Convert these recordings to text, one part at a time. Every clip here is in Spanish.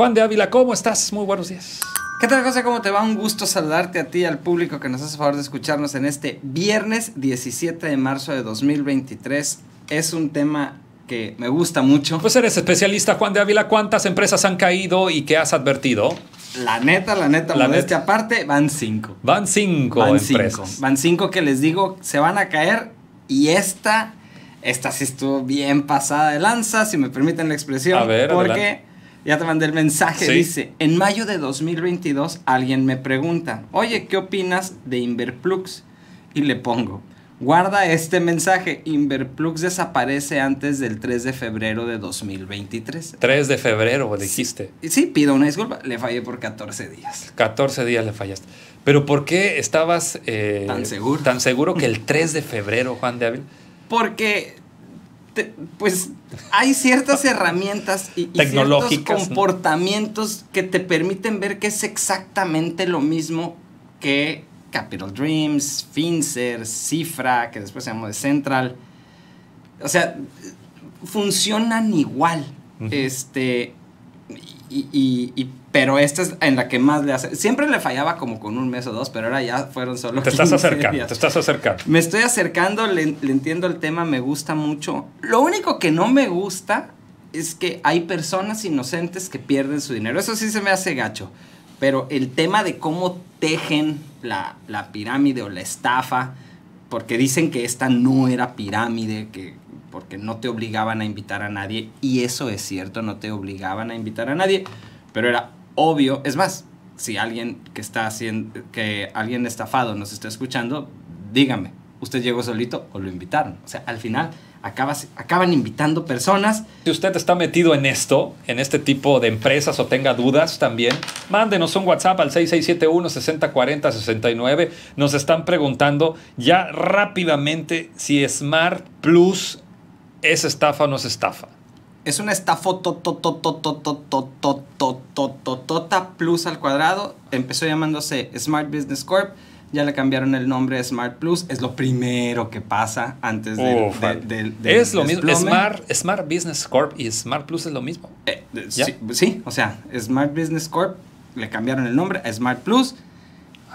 Juan de Ávila, ¿cómo estás? Muy buenos días. ¿Qué tal, José? ¿Cómo te va? Un gusto saludarte a ti y al público que nos hace favor de escucharnos en este viernes 17 de marzo de 2023. Es un tema que me gusta mucho. Pues eres especialista, Juan de Ávila. ¿Cuántas empresas han caído y qué has advertido? La neta, la neta, La modestia neta. aparte, van cinco. Van cinco Van empresas. cinco. Van cinco que les digo se van a caer y esta, esta sí estuvo bien pasada de lanza, si me permiten la expresión. A ver, porque adelante. Ya te mandé el mensaje, Sí. dice, en mayo de 2022 alguien me pregunta, oye, ¿qué opinas de Inverplux? Y le pongo, guarda este mensaje, Inverplux desaparece antes del 3 de febrero de 2023. 3 de febrero, dijiste. Sí, pido una disculpa, le fallé por 14 días. 14 días le fallaste. Pero ¿por qué estabas eh, Tan seguro. tan seguro que el 3 de febrero, Juan de Ávila? Porque, te- pues, hay ciertas herramientas y, y ciertos ¿no? comportamientos que te permiten ver que es exactamente lo mismo que Capital Dreams, Finzer, Cifra, que después se llamó de Central. O sea, funcionan igual. Este. Y, y- y- pero esta es en la que más le hace. Siempre le fallaba como con un mes o dos, pero ahora ya fueron solo. Te estás 15 acercando, días. te estás acercando. Me estoy acercando, le, le entiendo el tema, me gusta mucho. Lo único que no me gusta es que hay personas inocentes que pierden su dinero. Eso sí se me hace gacho. Pero el tema de cómo tejen la, la pirámide o la estafa, porque dicen que esta no era pirámide, que porque no te obligaban a invitar a nadie, y eso es cierto, no te obligaban a invitar a nadie, pero era obvio, es más, si alguien que está haciendo, que alguien estafado nos está escuchando, dígame, ¿usted llegó solito o lo invitaron? O sea, al final acabas, acaban invitando personas Si usted está metido en esto, en este tipo de empresas o tenga dudas también, mándenos un WhatsApp al 6671-6040-69. Nos están preguntando ya rápidamente si Smart Plus ¿Es estafa o no es estafa? Es una tota plus al cuadrado. Empezó llamándose Smart Business Corp. Ya le cambiaron el nombre a Smart Plus. Es lo primero que pasa antes del, Es lo mismo. Smart, Smart, Business Corp y Smart Plus es lo mismo. Eh, eh sí, sí, o sea, Smart Business Corp le cambiaron el nombre a Smart Plus.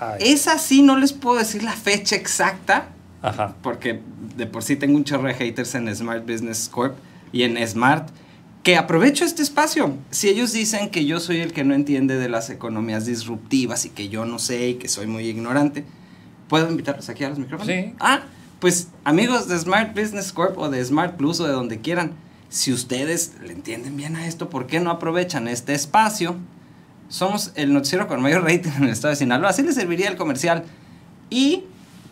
Ay. Esa sí no les puedo decir la fecha exacta Ajá. porque de por sí tengo un chorro de haters en Smart Business Corp y en Smart, que aprovecho este espacio. Si ellos dicen que yo soy el que no entiende de las economías disruptivas y que yo no sé y que soy muy ignorante, ¿puedo invitarlos aquí a los micrófonos? Sí. Ah, pues amigos de Smart Business Corp o de Smart Plus o de donde quieran, si ustedes le entienden bien a esto, ¿por qué no aprovechan este espacio? Somos el noticiero con mayor rating en el estado de Sinaloa. Así les serviría el comercial. Y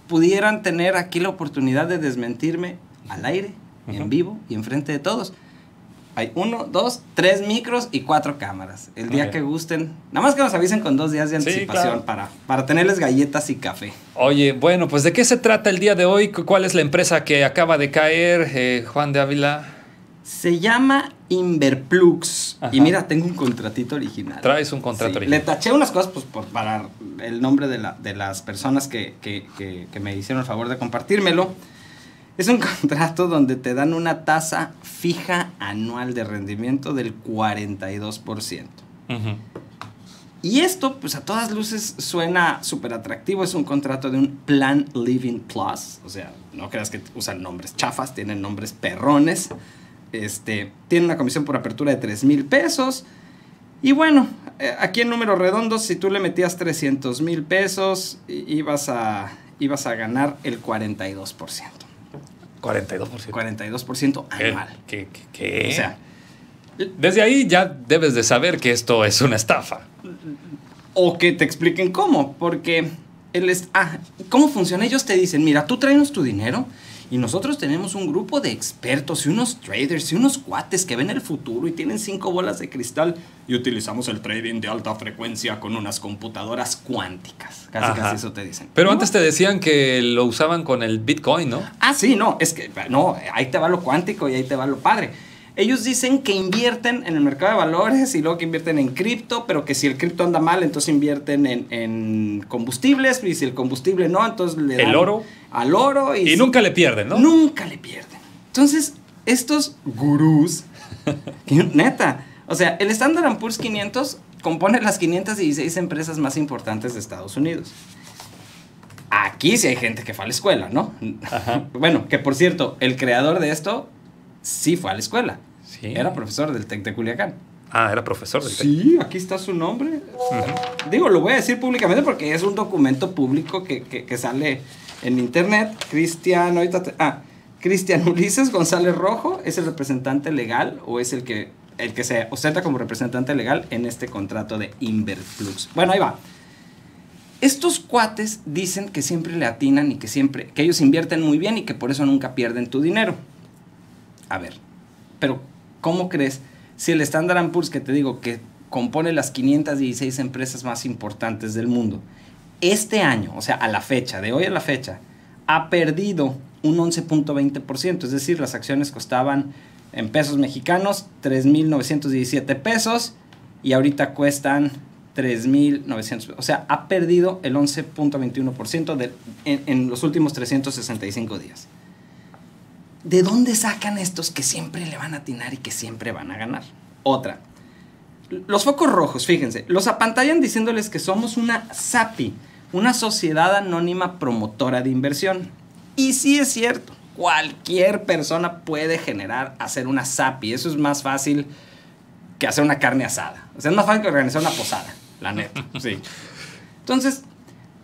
pudieran tener aquí la oportunidad de desmentirme al aire, en Ujú. vivo y enfrente de todos. Hay uno, dos, tres micros y cuatro cámaras. El día Ok. que gusten. Nada más que nos avisen con dos días de Sí, anticipación claro. para, para tenerles galletas y café. Oye, bueno, pues ¿de qué se trata el día de hoy? ¿Cu- ¿Cuál es la empresa que acaba de caer, eh, Juan de Ávila? Se llama Inverplux. Ajá. Y mira, tengo un contratito original. Traes un contrato Sí, original. Le taché unas cosas pues, por, para el nombre de, la- de las personas que, que- que- que me hicieron el favor de compartírmelo. Es un contrato donde te dan una tasa fija anual de rendimiento del 42%. Ujú. Y esto, pues a todas luces suena súper atractivo. Es un contrato de un Plan Living Plus. O sea, no creas que usan nombres chafas, tienen nombres perrones. Este, tiene una comisión por apertura de 3 mil pesos. Y bueno, eh, aquí en números redondos, si tú le metías 300 mil pesos, ibas a, ibas a ganar el 42%. 42%. 42% ¿Qué? anual. ¿Qué, qué, qué? O sea, Desde ahí ya debes de saber que esto es una estafa. O que te expliquen cómo, porque él es, ah, ¿cómo funciona? Ellos te dicen, mira, tú tráenos tu dinero y nosotros tenemos un grupo de expertos y unos traders y unos cuates que ven el futuro y tienen cinco bolas de cristal y utilizamos el trading de alta frecuencia con unas computadoras cuánticas. Casi, Ajá. casi eso te dicen. Pero No. antes te decían que lo usaban con el Bitcoin, ¿no? Ah, sí, no, es que, no, ahí te va lo cuántico y ahí te va lo padre. Ellos dicen que invierten en el mercado de valores y luego que invierten en cripto, pero que si el cripto anda mal, entonces invierten en, en combustibles y si el combustible no, entonces le dan El oro. al oro. Y, Y si- nunca le pierden, ¿no? Nunca le pierden. Entonces, estos gurús, neta, O sea, el Standard Poor's 500 compone las 516 empresas más importantes de Estados Unidos. Aquí sí hay gente que fue a la escuela, ¿no? Ajá. Bueno, que por cierto, el creador de esto sí fue a la escuela. Sí. Era profesor del TEC de Culiacán. Ah, era profesor del TEC. Sí, aquí está su nombre. Digo, lo voy a decir públicamente porque es un documento público que, que- que sale en internet. Cristian, ahorita te- ah, Cristian Ulises González Rojo es el representante legal o es el que, el que se ostenta como representante legal en este contrato de Inverflux. Bueno, ahí va. Estos cuates dicen que siempre le atinan y que siempre, que ellos invierten muy bien y que por eso nunca pierden tu dinero. A ver, pero ¿cómo crees? Si el Standard Poor's que te digo que compone las 516 empresas más importantes del mundo, este año, o sea, a la fecha, de hoy a la fecha, ha perdido un 11.20%, es decir, las acciones costaban en pesos mexicanos 3.917 pesos y ahorita cuestan 3.900, o sea, ha perdido el 11.21% de- en, en los últimos 365 días. ¿De dónde sacan estos que siempre le van a atinar y que siempre van a ganar? Otra. Los focos rojos, fíjense, los apantallan diciéndoles que somos una SAPI, una sociedad anónima promotora de inversión. Y sí es cierto, cualquier persona puede generar, hacer una SAPI. Eso es más fácil que hacer una carne asada. O sea, es más fácil que organizar una posada, la neta. Sí. Entonces,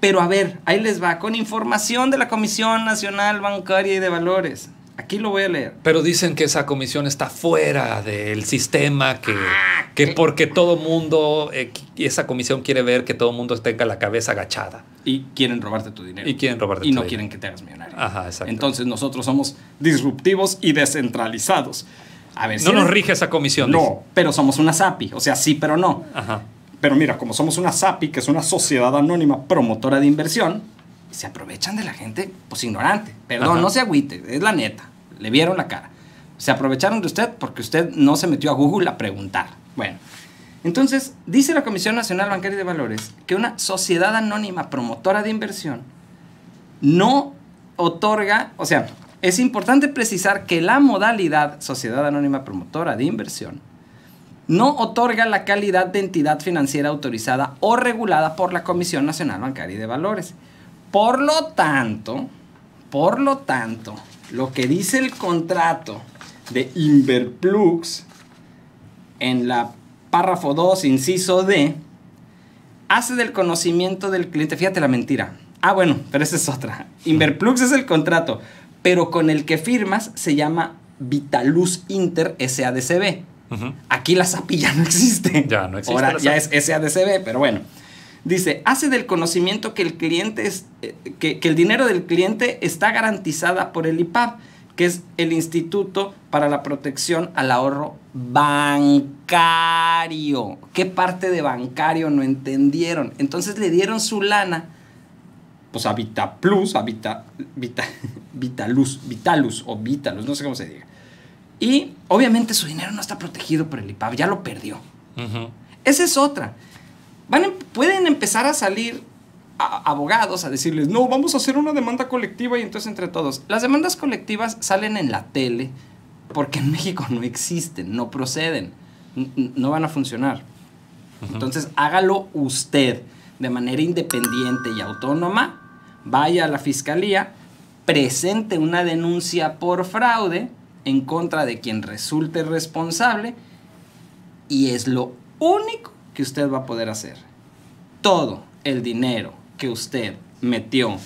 pero a ver, ahí les va, con información de la Comisión Nacional Bancaria y de Valores. Aquí lo voy a leer. Pero dicen que esa comisión está fuera del sistema, que, Ah, que porque todo mundo, eh, esa comisión quiere ver que todo mundo tenga la cabeza agachada. Y quieren robarte tu dinero. Y quieren robarte Y tu no dinero. quieren que te hagas millonario. Ajá, exacto. Entonces nosotros somos disruptivos y descentralizados. A ver, No si nos eres- rige esa comisión. No, pero somos una SAPI. O sea, sí, pero no. Ajá. Pero mira, como somos una SAPI, que es una sociedad anónima promotora de inversión, se aprovechan de la gente, pues ignorante. Perdón, Ajá. no se agüite, es la neta. Le vieron la cara. Se aprovecharon de usted porque usted no se metió a Google a preguntar. Bueno, entonces dice la Comisión Nacional Bancaria y de Valores que una sociedad anónima promotora de inversión no otorga, o sea, es importante precisar que la modalidad sociedad anónima promotora de inversión no otorga la calidad de entidad financiera autorizada o regulada por la Comisión Nacional Bancaria y de Valores. Por lo tanto, por lo tanto, lo que dice el contrato de Inverplux en la párrafo 2, inciso D, hace del conocimiento del cliente, fíjate la mentira. Ah, bueno, pero esa es otra. Inverplux es el contrato, pero con el que firmas se llama Vitaluz Inter SADCB. Ujú. Aquí la SAPI ya no existe. Ya no existe Ahora ya es SADCB, pero bueno. Dice, hace del conocimiento que el cliente es, eh, que, que el dinero del cliente está garantizada por el IPAB, que es el Instituto para la Protección al Ahorro Bancario. ¿Qué parte de bancario no entendieron? Entonces le dieron su lana pues a Vita Plus, a Vita, Vita, Vitaluz, Vitalus o Vitalus, no sé cómo se diga. Y obviamente su dinero no está protegido por el IPAB, ya lo perdió. Esa es otra. Van, em- pueden empezar a salir a- abogados a decirles, no, vamos a hacer una demanda colectiva y entonces entre todos. Las demandas colectivas salen en la tele porque en México no existen, no proceden, no van a funcionar. Entonces hágalo usted de manera independiente y autónoma, vaya a la fiscalía, presente una denuncia por fraude en contra de quien resulte responsable y es lo único que usted va a poder hacer. Todo el dinero que usted metió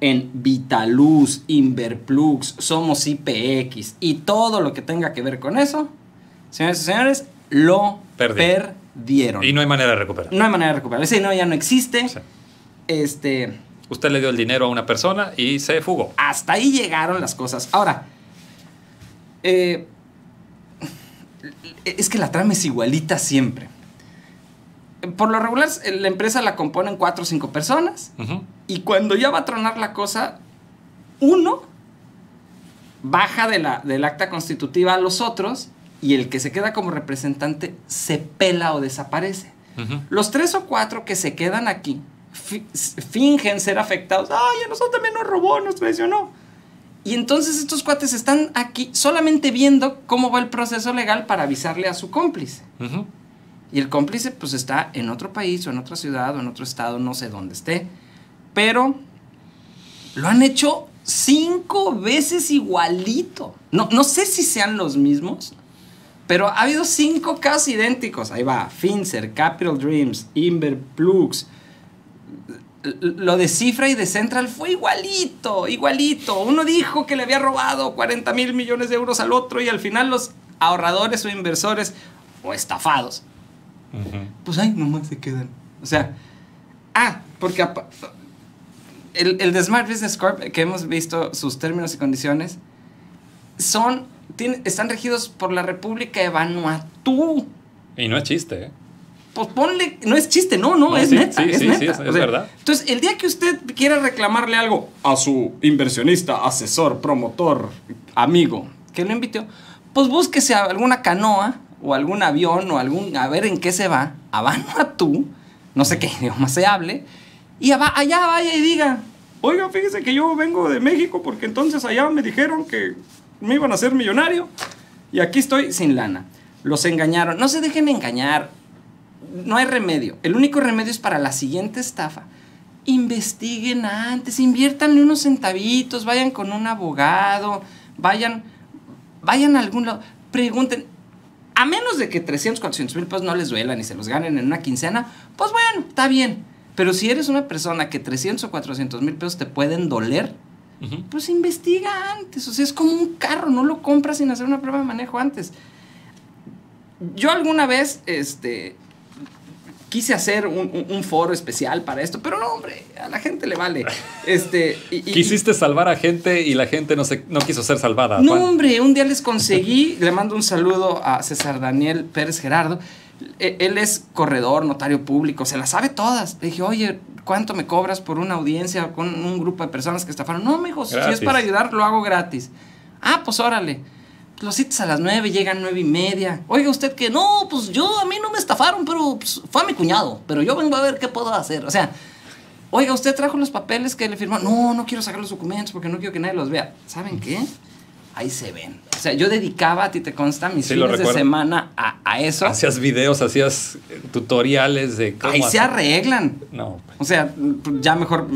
en Vitaluz, Inverplux, Somos IPX y todo lo que tenga que ver con eso, señores y señores, lo Perdí. perdieron. Y no hay manera de recuperar. No hay manera de recuperar. Ese dinero ya no existe. Sí. Este, Usted le dio el dinero a una persona y se fugó. hasta ahí llegaron las cosas. Ahora, eh, es que la trama es igualita siempre. Por lo regular, la empresa la componen cuatro o cinco personas. Y cuando ya va a tronar la cosa, uno baja de la, del acta constitutiva a los otros y el que se queda como representante se pela o desaparece. Los tres o cuatro que se quedan aquí fi- fingen ser afectados. Ay, a nosotros también nos robó, nos traicionó. Y entonces estos cuates están aquí solamente viendo cómo va el proceso legal para avisarle a su cómplice. Y el cómplice pues está en otro país o en otra ciudad o en otro estado, no sé dónde esté. Pero lo han hecho cinco veces igualito. No, no sé si sean los mismos, pero ha habido cinco casos idénticos. Ahí va, Finzer, Capital Dreams, Inver, Plux. Lo de Cifra y de Central fue igualito, igualito. Uno dijo que le había robado 40 mil millones de euros al otro y al final los ahorradores o inversores o estafados Ujú. pues ahí nomás se quedan. O sea, ah, porque el, el de Smart Business Corp, que hemos visto sus términos y condiciones, son, están regidos por la República de Vanuatu. Y no es chiste, ¿eh? Pues ponle, no es chiste, no, no, No, es sí, neta, sí, es sí, neta. es- O es sea, verdad. Entonces, el día que usted quiera reclamarle algo a su inversionista, asesor, promotor, amigo, que lo invitó, pues búsquese alguna canoa o algún avión o algún, a ver en qué se va, a Vanuatu, no sé qué idioma se hable, y allá vaya y diga, oiga, fíjese que yo vengo de México porque entonces allá me dijeron que me iban a hacer millonario y aquí estoy sin lana. Los engañaron. No se dejen engañar no hay remedio. El único remedio es para la siguiente estafa. Investiguen antes, inviértanle unos centavitos, vayan con un abogado, vayan, vayan a algún lado, pregunten. A menos de que 300, 400 mil pesos no les duelan y se los ganen en una quincena, pues bueno, está bien. Pero si eres una persona que 300 o 400 mil pesos te pueden doler, pues investiga antes. O sea, es como un carro, no lo compras sin hacer una prueba de manejo antes. Yo alguna vez, este, quise hacer un, foro especial para esto, pero no, hombre, a la gente le vale. Este, y- y- Quisiste salvar a gente y la gente no, se, no quiso ser salvada. no, hombre, un día les conseguí, le mando un saludo a César Daniel Pérez Gerardo. E- Él es corredor, notario público, se las sabe todas. Le dije, oye, ¿cuánto me cobras por una audiencia con un grupo de personas que estafaron? No, mijo, si es para ayudar, lo hago gratis. Ah, pues órale. Los citas a las nueve, llegan nueve y media. Oiga, usted que no, pues yo a mí no me estafaron, pero pues, fue a mi cuñado. Pero yo vengo a ver qué puedo hacer. O sea, oiga, usted trajo los papeles que le firmó. No, no quiero sacar los documentos porque no quiero que nadie los vea. ¿Saben qué? Ahí se ven. O sea, yo dedicaba, a ti te consta, mis Sí, fines de semana a, a eso. Hacías videos, hacías eh, tutoriales de cómo Ahí se arreglan. No. O sea, ya mejor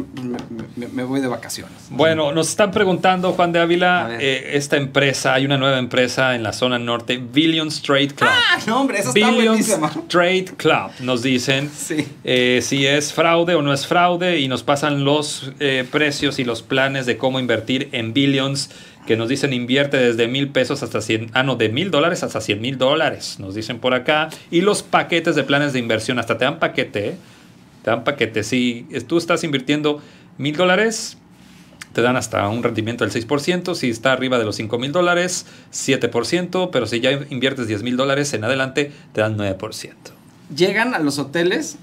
me, voy de vacaciones. Bueno, nos están preguntando, Juan de Ávila, eh, esta empresa, hay una nueva empresa en la zona norte, Billions Trade Club. Ah, no, hombre, eso está buenísimo. Trade Club, nos dicen Sí. eh, si es fraude o no es fraude y nos pasan los eh, precios y los planes de cómo invertir en Billions, que nos dicen invierte desde mil pesos hasta 100, ah, no, de mil dólares hasta 100 mil dólares, nos dicen por acá. Y los paquetes de planes de inversión, hasta te dan paquete, ¿eh? Te dan paquete. Si tú estás invirtiendo mil dólares, te dan hasta un rendimiento del 6%. Si está arriba de los 5 mil dólares, 7%. Pero si ya inviertes 10 mil dólares en adelante, te dan 9%. Llegan a los hoteles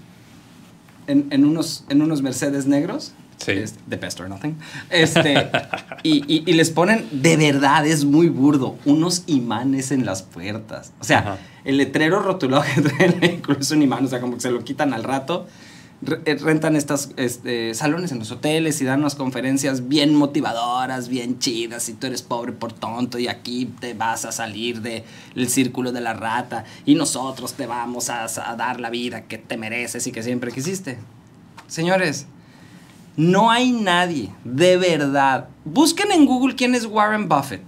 en, unos, en unos Mercedes negros. Sí. Este, the best or nothing. Este, y, y- y les ponen, de verdad, es muy burdo, unos imanes en las puertas. O sea, Ajá. el letrero rotulado que trae el vehículo es un imán, o sea, como que se lo quitan al rato. Re- eh, rentan estos salones en los hoteles y dan unas conferencias bien motivadoras, bien chidas. Si tú eres pobre por tonto y aquí te vas a salir del círculo de la rata y nosotros te vamos a, a dar la vida que te mereces y que siempre quisiste. Señores, no hay nadie, de verdad. Busquen en Google quién es Warren Buffett.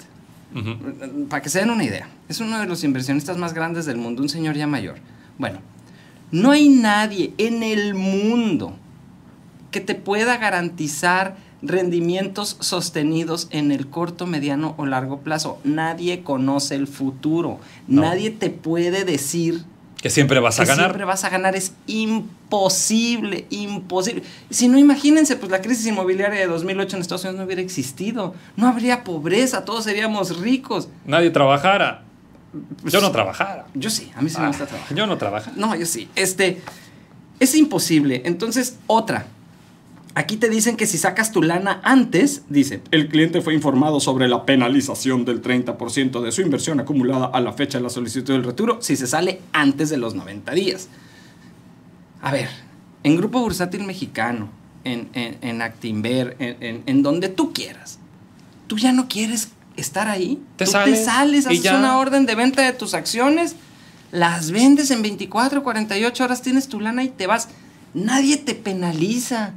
Para que se den una idea. Es uno de los inversionistas más grandes del mundo, un señor ya mayor. Bueno, no hay nadie en el mundo que te pueda garantizar rendimientos sostenidos en el corto, mediano o largo plazo. Nadie conoce el futuro. No. Nadie te puede decir Que siempre vas a que ganar. siempre vas a ganar. Es imposible, imposible. Si no, imagínense, pues la crisis inmobiliaria de 2008 en Estados Unidos no hubiera existido. No habría pobreza, todos seríamos ricos. Nadie trabajara. Yo no trabajara. Yo sí, a mí sí me gusta trabajar. Yo no trabajo. No, yo sí. Este, es imposible. Entonces, otra. Aquí te dicen que si sacas tu lana antes, dice, el cliente fue informado sobre la penalización del 30% de su inversión acumulada a la fecha de la solicitud del retiro si se sale antes de los 90 días. A ver, en Grupo Bursátil Mexicano, en, en, en Actinver, en, en- en donde tú quieras, tú ya no quieres estar ahí. Te tú sales te sales, haces ya. una orden de venta de tus acciones, las vendes en 24, 48 horas, tienes tu lana y te vas. Nadie te penaliza.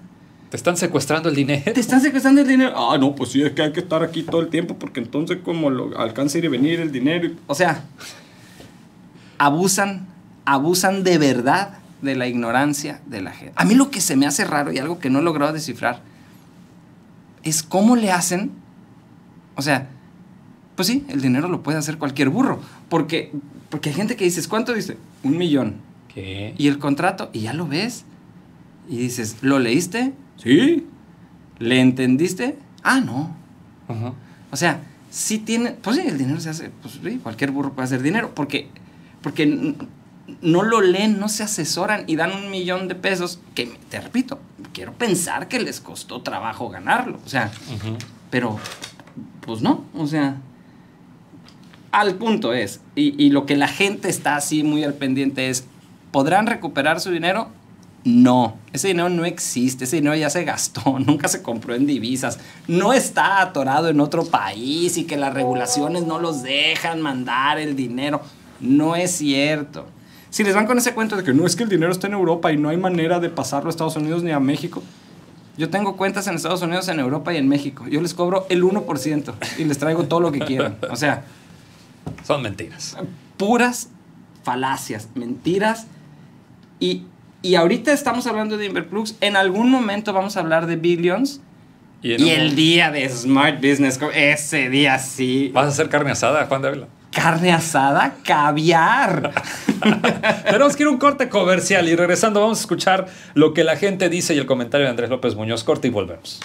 Te están secuestrando el dinero. Te están secuestrando el dinero. Ah, no, pues sí, es que hay que estar aquí todo el tiempo porque entonces como lo alcanza a ir y venir el dinero. y- O sea, abusan, abusan de verdad de la ignorancia de la gente. A mí lo que se me hace raro y algo que no he logrado descifrar es cómo le hacen, o sea, pues sí, el dinero lo puede hacer cualquier burro, porque, porque hay gente que dices, ¿cuánto dice? Un millón. ¿Qué? Y el contrato, y ya lo ves, y dices, ¿lo leíste? Sí. ¿Le entendiste? Ah, no. O sea, sí tiene, pues sí, el dinero se hace, pues sí, cualquier burro puede hacer dinero, porque, porque no lo leen, no se asesoran y dan un millón de pesos que, te repito, quiero pensar que les costó trabajo ganarlo, o sea, pero, pues no, o sea, al punto es, y, y lo que la gente está así muy al pendiente es, ¿podrán recuperar su dinero? No, ese dinero no existe, ese dinero ya se gastó, nunca se compró en divisas, no está atorado en otro país y que las regulaciones no los dejan mandar el dinero. No es cierto. Si les van con ese cuento de que no es que el dinero está en Europa y no hay manera de pasarlo a Estados Unidos ni a México, yo tengo cuentas en Estados Unidos, en Europa y en México. Yo les cobro el 1% y les traigo todo lo que quieran. O sea, Son mentiras. puras falacias, mentiras. Y, y ahorita estamos hablando de Inverplux. En algún momento vamos a hablar de Billions. Y el día de Smart Business, ese día sí. ¿Vas a hacer carne asada, Juan de Ávila? Carne asada, caviar. Tenemos que ir a un corte comercial y regresando vamos a escuchar lo que la gente dice y el comentario de Andrés López Muñoz. Corte y volvemos.